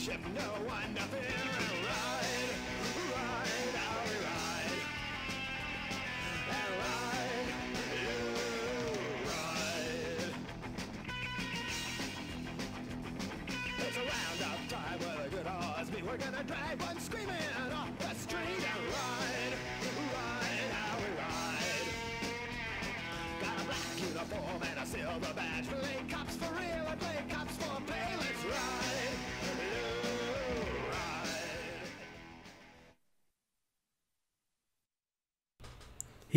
ship, no one nothing.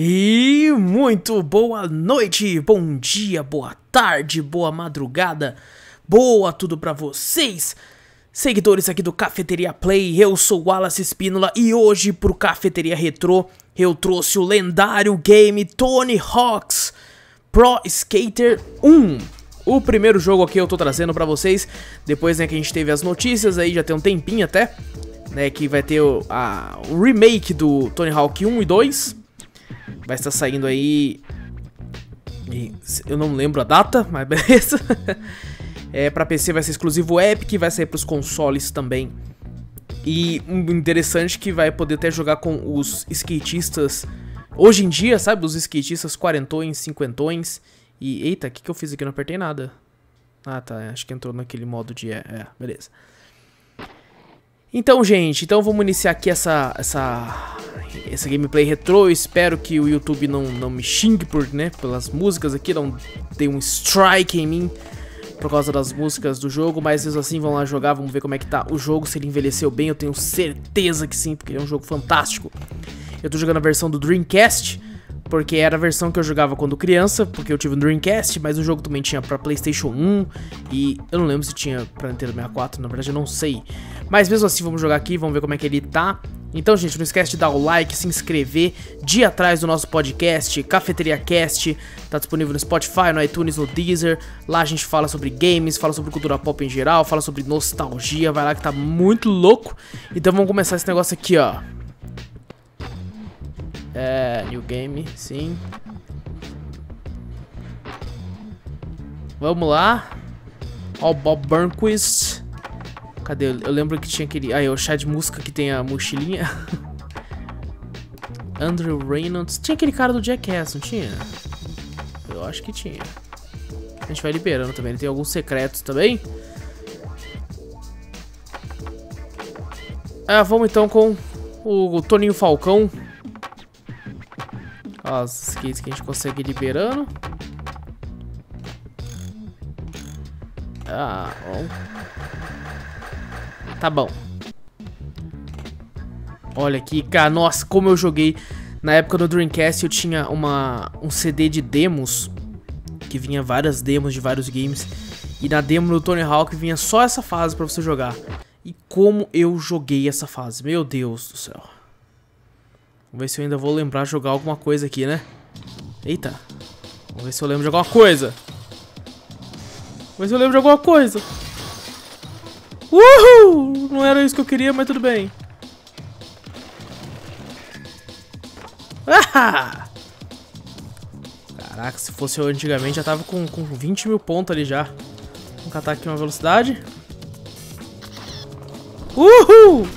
E muito boa noite, bom dia, boa tarde, boa madrugada, boa tudo pra vocês, seguidores aqui do Cafeteria Play. Eu sou Wallace Espínola e hoje pro Cafeteria Retrô eu trouxe o lendário game Tony Hawk's Pro Skater 1. O primeiro jogo aqui eu tô trazendo pra vocês, depois né, que a gente teve as notícias aí, já tem um tempinho até, né, que vai ter o, a- o remake do Tony Hawk 1 e 2. Vai estar saindo aí. Eu não lembro a data, mas beleza. É, pra PC vai ser exclusivo Epic, vai sair pros consoles também. E interessante que vai poder até jogar com os skatistas. Hoje em dia, sabe? Os skatistas quarentões, cinquentões. E. Eita, o que, que eu fiz aqui? Não apertei nada. Ah, tá. Acho que entrou naquele modo de. É, é beleza. Então, gente, então vamos iniciar aqui essa essa essa gameplay retrô. Espero que o YouTube não, não me xingue por, né, pelas músicas aqui, não dê um strike em mim por causa das músicas do jogo, mas mesmo assim vamos lá jogar, vamos ver como é que tá o jogo, se ele envelheceu bem, eu tenho certeza que sim, porque é um jogo fantástico. Eu tô jogando a versão do Dreamcast, porque era a versão que eu jogava quando criança, porque eu tive um Dreamcast, mas o jogo também tinha pra PlayStation 1 e eu não lembro se tinha pra Nintendo 64, na verdade eu não sei. Mas mesmo assim vamos jogar aqui, vamos ver como é que ele tá. Então, gente, não esquece de dar o like, se inscrever, de ir atrás do nosso podcast, Cafeteria Cast, tá disponível no Spotify, no iTunes, no Deezer. Lá a gente fala sobre games, fala sobre cultura pop em geral, fala sobre nostalgia, vai lá que tá muito louco. Então vamos começar esse negócio aqui, ó. É, new game, sim. Vamos lá. Ó, o Bob Burnquist. Cadê? Eu lembro que tinha aquele. Aí, o chá de música que tem a mochilinha. Andrew Reynolds. Tinha aquele cara do Jackass, não tinha? Eu acho que tinha. A gente vai liberando também. Tem alguns secretos também. Ah, vamos então com o Toninho Falcão. Os skates que a gente consegue ir liberando. Ah, bom. Tá bom. Olha aqui, cara, nossa, como eu joguei. Na época do Dreamcast eu tinha uma, um CD de demos. Que vinha várias demos de vários games. E na demo do Tony Hawk vinha só essa fase pra você jogar. E como eu joguei essa fase, meu Deus do céu. Vamos ver se eu ainda vou lembrar de jogar alguma coisa aqui, né? Eita. Vamos ver se eu lembro de alguma coisa. Vamos ver se eu lembro de alguma coisa. Uhul! Não era isso que eu queria, mas tudo bem. Ah! Caraca, se fosse eu antigamente já tava com, com 20 mil pontos ali já. Vamos catar aqui uma velocidade. Uhul!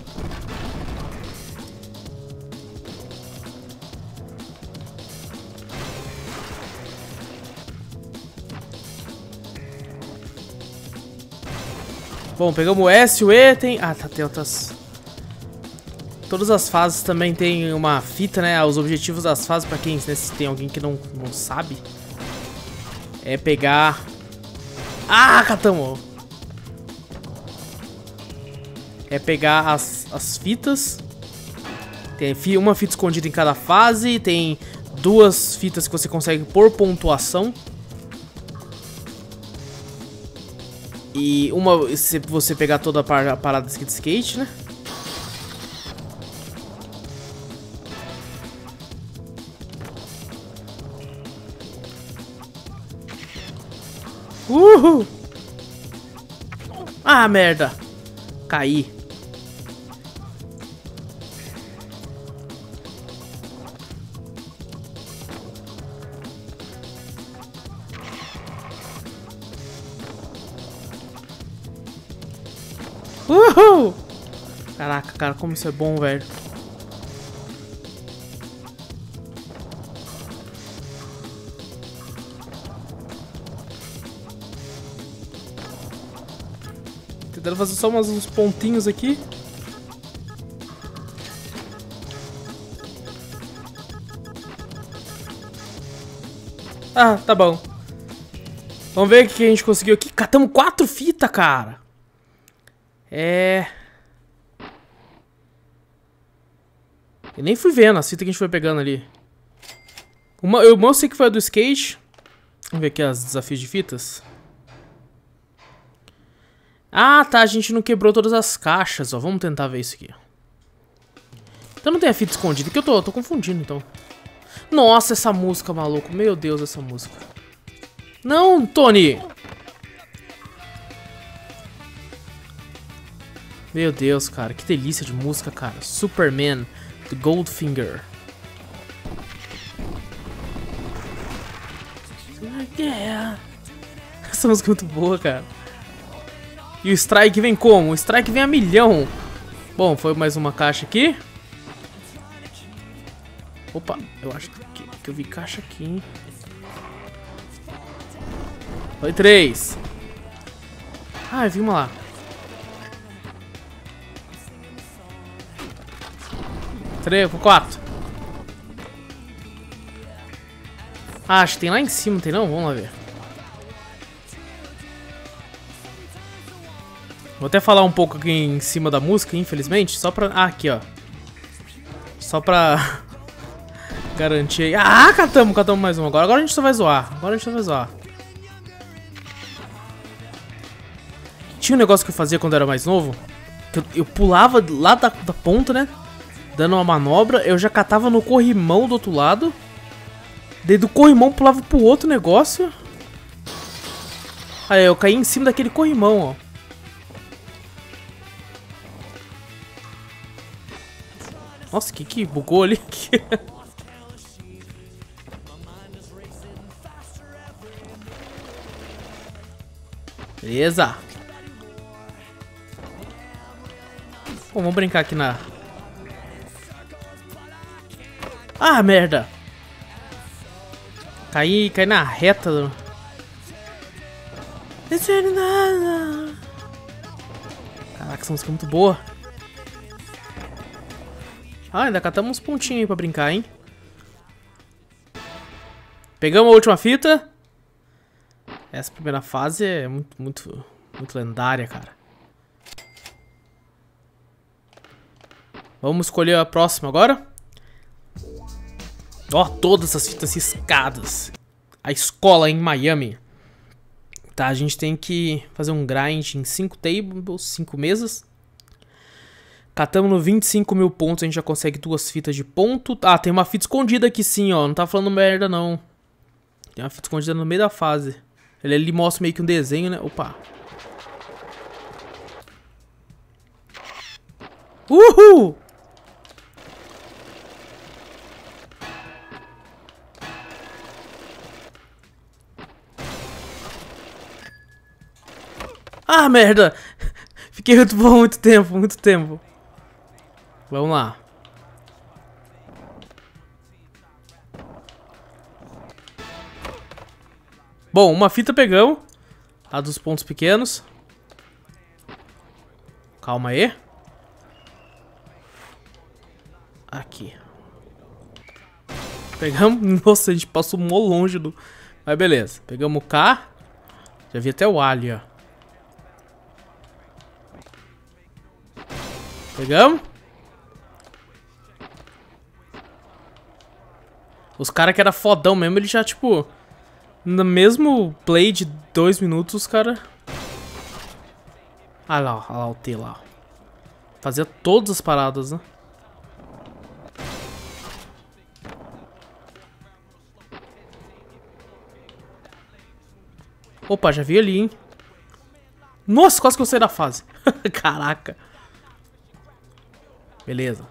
Bom, pegamos o S, o E, tem... Ah, tá, tem outras... Todas as fases também tem uma fita, né? Os objetivos das fases, pra quem, né, se tem alguém que não, não sabe, é pegar... Ah, catamos! É pegar as, as fitas. Tem uma fita escondida em cada fase, tem duas fitas que você consegue por pontuação. E uma, se você pegar toda a par- a parada de skate, né? Uhul! Ah, merda! Caí. Caraca, cara, como isso é bom, velho. Tentando fazer só umas, uns pontinhos aqui. Ah, tá bom. Vamos ver o que a gente conseguiu aqui. Catamos quatro fitas, cara. É... Eu nem fui vendo as fitas que a gente foi pegando ali. Uma, eu não sei que foi a do skate. Vamos ver aqui as desafios de fitas. Ah, tá. A gente não quebrou todas as caixas, ó. Vamos tentar ver isso aqui. Então não tem a fita escondida, que eu tô, tô confundindo, então. Nossa, essa música, maluco. Meu Deus, essa música. Não, Tony! Meu Deus, cara. Que delícia de música, cara. Superman, do Goldfinger. Yeah. Essa música é muito boa, cara. E o strike vem como? O strike vem a milhão. Bom, foi mais uma caixa aqui. Opa, eu acho que, que eu vi caixa aqui, hein? Foi três. Ah, eu vi uma lá. Três, quatro. Ah, acho que tem lá em cima, tem não? Vamos lá ver. Vou até falar um pouco aqui em cima da música, infelizmente. Só pra... Ah, aqui, ó. Só pra... Garantir. Ah, catamos, catamos mais um. Agora, agora a gente só vai zoar. Agora a gente só vai zoar. Tinha um negócio que eu fazia quando eu era mais novo. Que eu, eu pulava lá da, da ponta, né? Dando uma manobra. Eu já catava no corrimão do outro lado. Daí do corrimão pulava pro outro negócio. Aí eu caí em cima daquele corrimão, ó. Nossa, que que bugou ali? Beleza. Bom, vamos brincar aqui na... Ah, merda. Caí, caí na reta. Do... Caraca, essa música é muito boa. Ah, ainda catamos uns pontinhos aí pra brincar, hein? Pegamos a última fita. Essa primeira fase é muito, muito, muito lendária, cara. Vamos escolher a próxima agora. Ó, todas as fitas riscadas. A escola em Miami. Tá, a gente tem que fazer um grind em 5 tables, 5 mesas. Catamos no 25 mil pontos, a gente já consegue duas fitas de ponto. Ah, tem uma fita escondida aqui sim, ó. Não tá falando merda, não. Tem uma fita escondida no meio da fase. Ele, ele mostra meio que um desenho, né? Opa. Uhul! Ah, merda! Fiquei muito bom muito tempo, muito tempo. Vamos lá. Bom, uma fita pegamos. A dos pontos pequenos. Calma aí. Aqui. Pegamos... Nossa, a gente passou mó longe do... Mas beleza. Pegamos o K. Já vi até o ali, ó. Pegamos. Os caras que era fodão mesmo, ele já, tipo... No mesmo play de dois minutos, os caras... Ah lá, olha lá o T lá. Fazia todas as paradas, né? Opa, já vi ali, hein? Nossa, quase que eu saí da fase. Caraca. Beleza.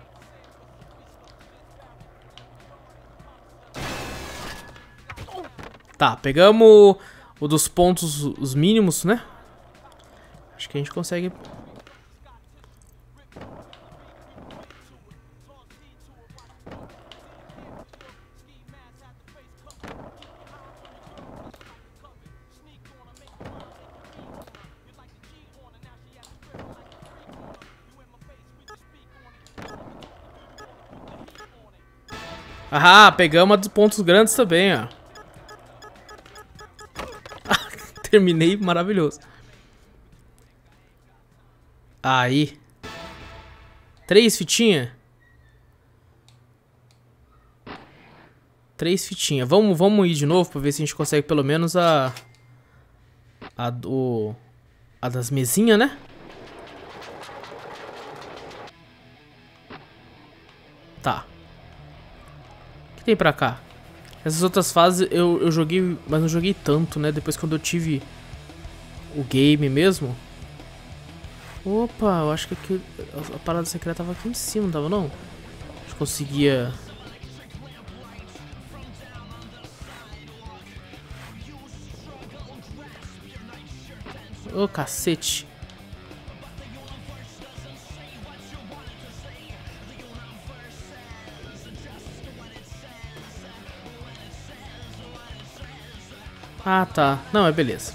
Tá, pegamos o dos pontos, os mínimos, né? Acho que a gente consegue... Ah, pegamos dos pontos grandes também, ó. Terminei maravilhoso. Aí. Três fitinhas? Três fitinhas. Vamos, vamos ir de novo pra ver se a gente consegue pelo menos a... A do... A das mesinhas, né? Tem pra cá? Essas outras fases eu, eu joguei, mas não joguei tanto, né? Depois quando eu tive o game mesmo. Opa, eu acho que aqui, a, a parada secreta tava aqui em cima, não tava não? A gente conseguia... Ô, oh, cacete. Ah, tá. Não, é beleza.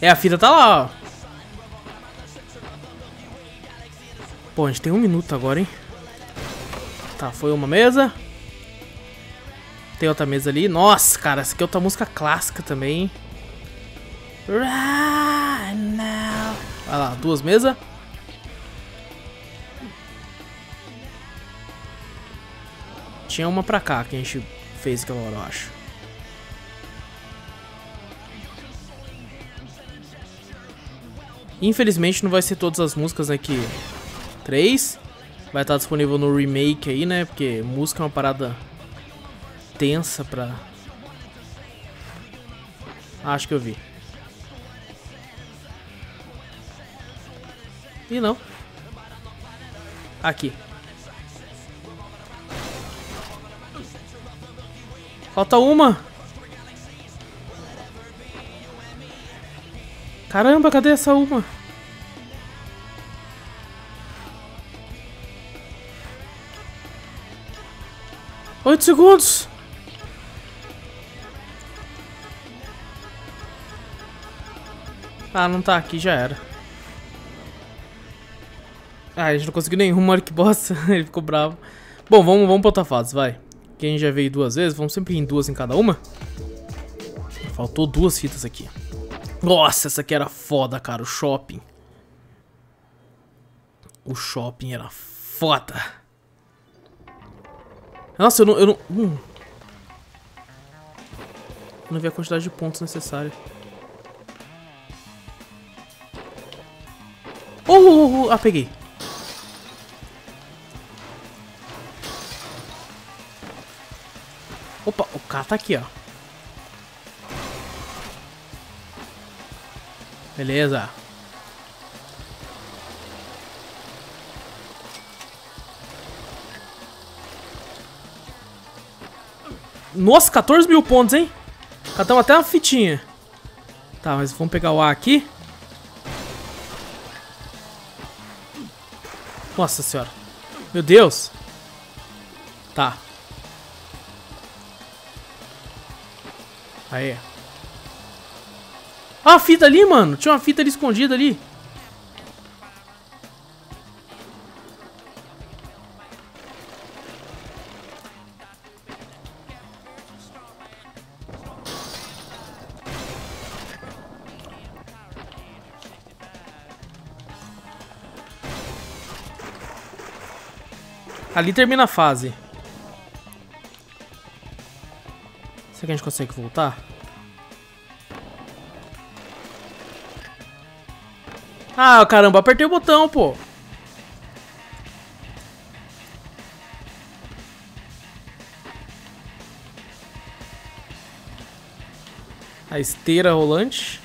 É, a fita tá lá, ó. Pô, a gente tem um minuto agora, hein? Tá, foi uma mesa. Tem outra mesa ali. Nossa, cara, essa aqui é outra música clássica também. Right now. Olha lá, duas mesas. Tinha uma pra cá que a gente fez aquela hora, eu acho. Infelizmente não vai ser todas as músicas. Né, Três. Vai estar disponível no remake aí, né? Porque música é uma parada tensa pra... Acho que eu vi. E não. Aqui. Falta uma. Caramba, cadê essa uma? Oito segundos. Ah, não tá aqui, já era. Ah, a gente não conseguiu nenhuma, que bosta. Ele ficou bravo. Bom, vamos, vamos pra outra fase, vai. Quem já veio duas vezes, vamos sempre em duas em cada uma. Faltou duas fitas aqui. Nossa, essa aqui era foda, cara. O shopping. O shopping era foda. Nossa, eu não... Eu não, hum. não vi a quantidade de pontos necessária. Oh, oh, oh, ah, peguei. Opa, o cara tá aqui, ó. Beleza. Nossa, 14 mil pontos, hein? Catamos até uma fitinha. Tá, mas vamos pegar o A aqui. Nossa senhora. Meu Deus. Tá. Aí. Ah, a fita ali, mano. Tinha uma fita ali escondida ali. Ali termina a fase. Será que a gente consegue voltar? Ah, caramba, apertei o botão, pô. A esteira rolante.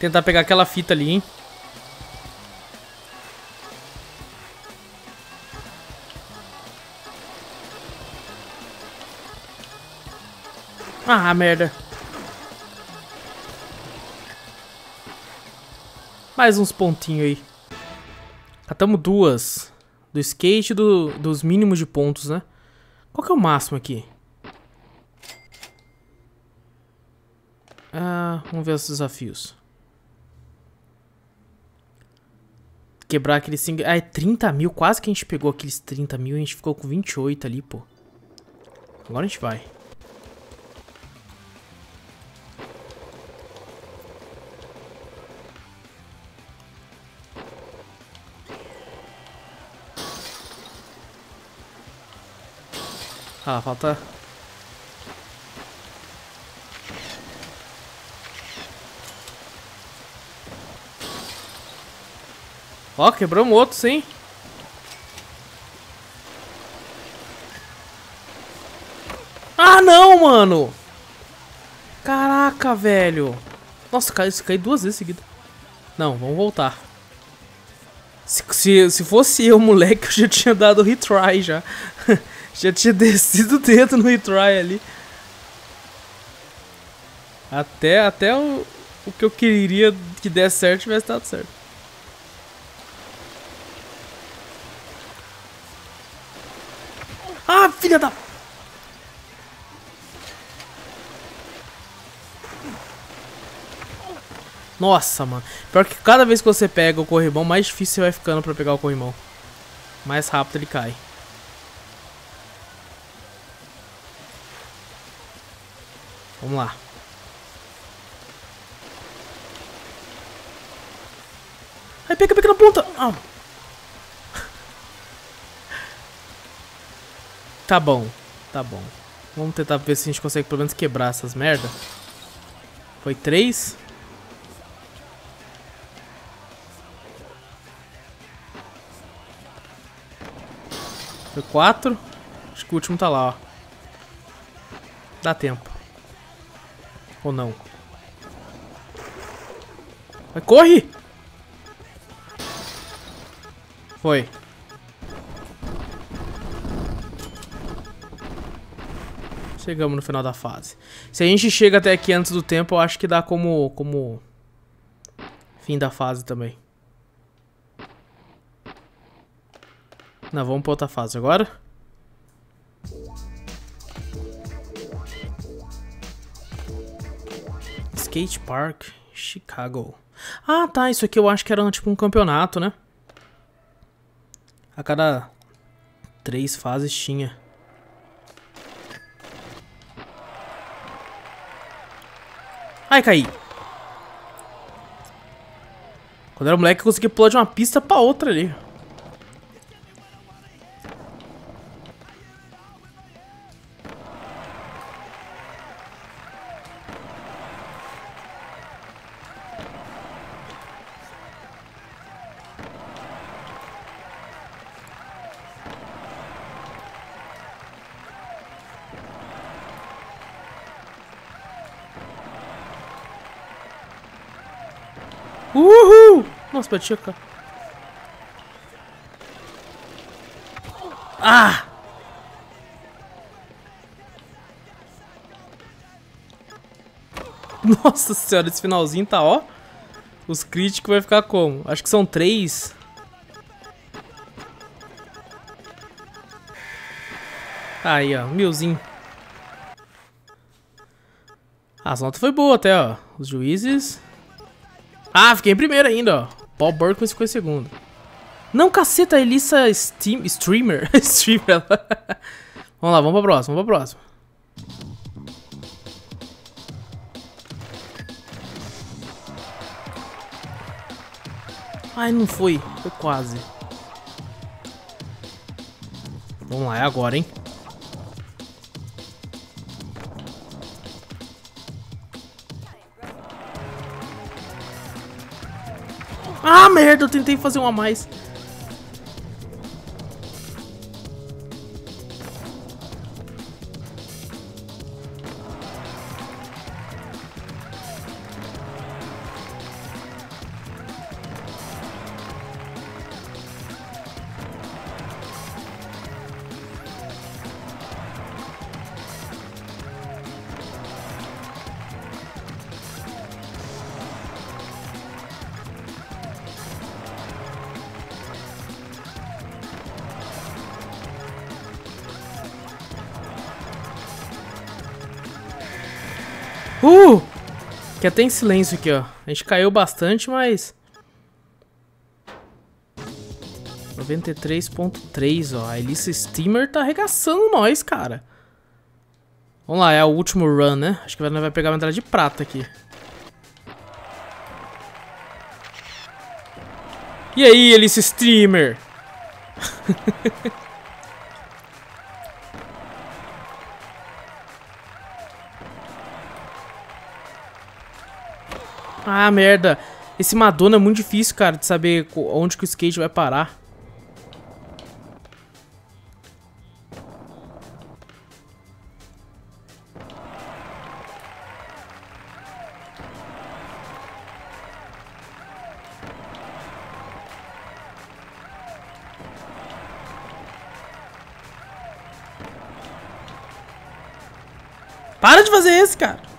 Tentar pegar aquela fita ali, hein. Ah, merda. Mais uns pontinhos aí. Tá, Catamos duas. Do skate do, dos mínimos de pontos, né? Qual que é o máximo aqui? Ah, vamos ver os desafios. Quebrar aqueles... Sing... Ah, é 30 mil. Quase que a gente pegou aqueles 30 mil e a gente ficou com 28 ali, pô. Agora a gente vai. Ah, falta... Ó, quebramos outro, sim. Ah, não, mano! Caraca, velho. Nossa, caiu, caiu duas vezes seguidas. Não, vamos voltar. Se, se, se fosse eu, moleque, eu já tinha dado retry já. Já tinha descido o dedo no retry ali. Até, até o, o que eu queria que desse certo tivesse dado certo. Ah, filha da... Nossa, mano. Pior que cada vez que você pega o corrimão, mais difícil vai ficando pra pegar o corrimão. Mais rápido ele cai. Vamos lá. Aí pega, pega na ponta. Ah. Tá bom, tá bom. Vamos tentar ver se a gente consegue pelo menos quebrar essas merda. Foi três. Foi quatro. Acho que o último tá lá, ó. Dá tempo. Ou não? Vai, corre! Foi. Chegamos no final da fase. Se a gente chega até aqui antes do tempo, eu acho que dá como, como fim da fase também. Não, vamos pra outra fase agora. Skate Park, Chicago. Ah, tá. Isso aqui eu acho que era tipo um campeonato, né? A cada três fases tinha. Ai, caí. Quando era moleque, eu consegui pular de uma pista pra outra ali. Uhul! Nossa, bati a Ah! Nossa senhora, esse finalzinho tá, ó. Os críticos vai ficar como? Acho que são três. Aí, ó, milzinho. As notas foi boa até, ó. Os juízes ah, fiquei em primeiro ainda, ó. Paul Burkman ficou em segundo. Não, caceta, Elissa Steam, Streamer. streamer. vamos lá, vamos pra próxima, vamos pra próxima. Ai, não foi. Foi quase. Vamos lá, é agora, hein? Ah, merda, eu tentei fazer um a mais. Uh! Que até em silêncio aqui, ó. A gente caiu bastante, mas... 93.3, ó. A Elisa Steamer tá arregaçando nós, cara. Vamos lá, é o último run, né? Acho que vai, pegar uma medalha de prata aqui. E aí, Elise Streamer? ah, merda. Esse Madonna é muito difícil, cara, de saber onde que o skate vai parar. Para de fazer isso, cara.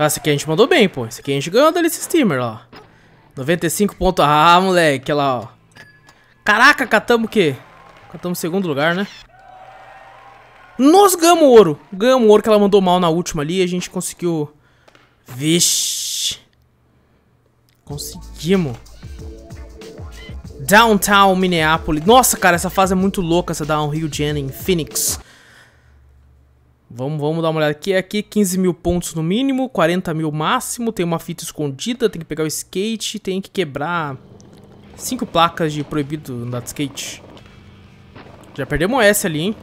Ah, esse aqui a gente mandou bem, pô. Esse aqui a gente ganhou desse Steamer, ó. 95 pontos. Ah, moleque, olha lá, ó. Caraca, catamos o quê? Catamos segundo lugar, né? Nós ganhamos ouro. Ganhamos ouro que ela mandou mal na última ali. E a gente conseguiu... Vixe. Conseguimos. Downtown Minneapolis. Nossa, cara, essa fase é muito louca, essa Downhill Jen em Phoenix. Vamos, vamos dar uma olhada aqui. Aqui 15 mil pontos no mínimo, 40 mil máximo. Tem uma fita escondida, tem que pegar o skate, tem que quebrar cinco placas de proibido andar de skate. Já perdemos S ali, hein?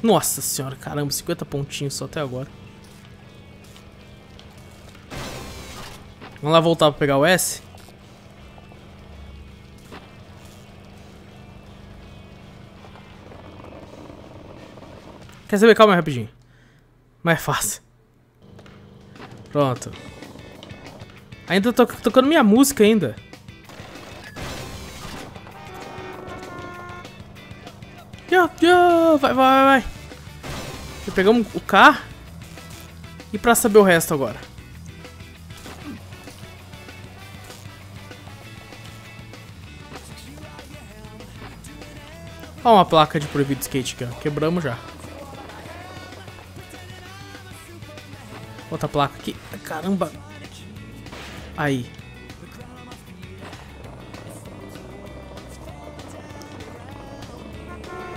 Nossa senhora, caramba, 50 pontinhos só até agora. Vamos lá voltar pra pegar o S. Quer saber? Calma aí rapidinho. Mais fácil. Pronto. Ainda tô tocando minha música ainda. Já, vai, vai, vai. Já pegamos o K. E pra saber o resto agora. Olha uma placa de proibido skate aqui. Quebramos já. Outra placa aqui. Caramba. Aí.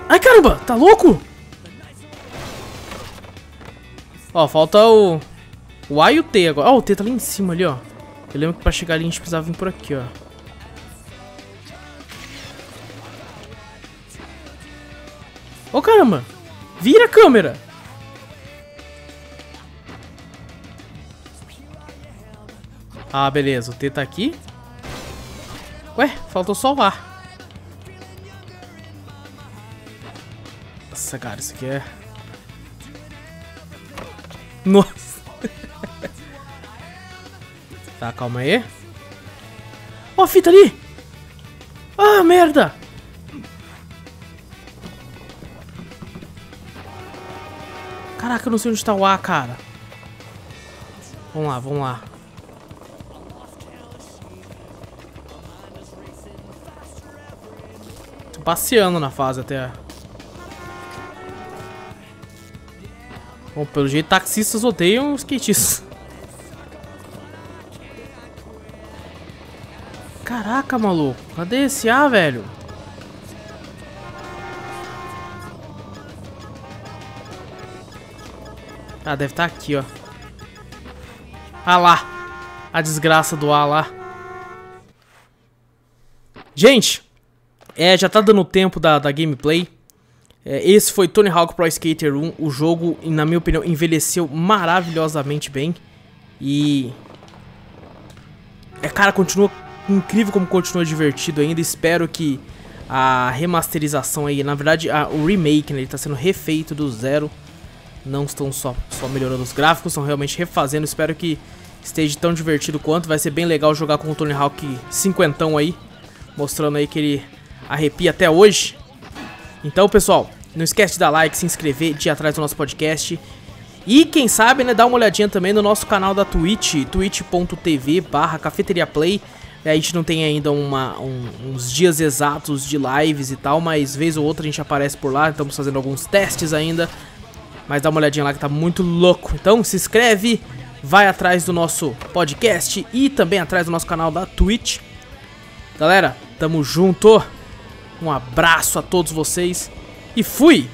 Ai, caramba! Tá louco? Ó, falta o... O A e o T agora. Ó, o T tá ali em cima ali, ó. Eu lembro que pra chegar ali a gente precisava vir por aqui, ó. Ô, oh, caramba! Vira a câmera! Ah, beleza. O T tá aqui. Ué, faltou só o A. Nossa, cara, isso aqui é... Nossa. tá, calma aí. Ó, oh, a fita ali. Ah, merda. Caraca, eu não sei onde tá o A, cara. Vamos lá, vamos lá. Passeando na fase até. Bom, pelo jeito taxistas odeiam os skatistas. Caraca, maluco. Cadê esse A, velho? Ah, deve estar tá aqui, ó. Ah lá. A desgraça do A lá. Gente, é, já tá dando tempo da, da gameplay. É, esse foi Tony Hawk Pro Skater 1. O jogo, na minha opinião, envelheceu maravilhosamente bem. E... É, cara, continua incrível como continua divertido ainda. Espero que a remasterização aí, na verdade, a, o remake, né, ele tá sendo refeito do zero. Não estão só, só melhorando os gráficos, estão realmente refazendo. Espero que esteja tão divertido quanto. Vai ser bem legal jogar com o Tony Hawk cinquentão aí. Mostrando aí que ele arrepia até hoje. Então, pessoal, não esquece de dar like, se inscrever, de ir atrás do nosso podcast. E quem sabe, né, dá uma olhadinha também no nosso canal da Twitch, twitch.tv barra cafeteriaplay. A gente não tem ainda uma, um, uns dias exatos de lives e tal, mas vez ou outra a gente aparece por lá, estamos fazendo alguns testes ainda. Mas dá uma olhadinha lá que tá muito louco. Então se inscreve, vai atrás do nosso podcast e também atrás do nosso canal da Twitch. Galera, tamo junto. Um abraço a todos vocês e fui!